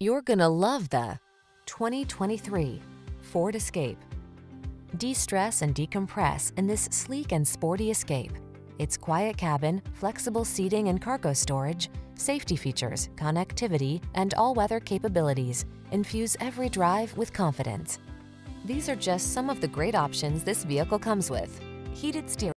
You're gonna love the 2023 Ford Escape. De-stress and decompress in this sleek and sporty Escape. Its quiet cabin, flexible seating and cargo storage, safety features, connectivity, and all-weather capabilities infuse every drive with confidence. These are just some of the great options this vehicle comes with. Heated steering